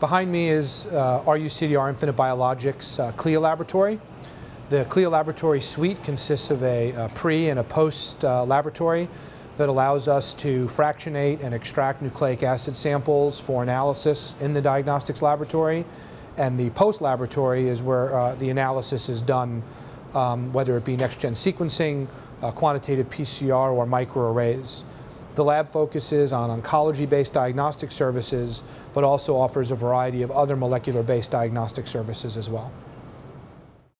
Behind me is uh, RUCDR Infinite Biologics uh, CLIA laboratory. The CLIA laboratory suite consists of a, a pre and a post uh, laboratory that allows us to fractionate and extract nucleic acid samples for analysis in the diagnostics laboratory. And the post laboratory is where uh, the analysis is done, um, whether it be next gen sequencing, uh, quantitative PCR, or microarrays. The lab focuses on oncology-based diagnostic services, but also offers a variety of other molecular-based diagnostic services as well.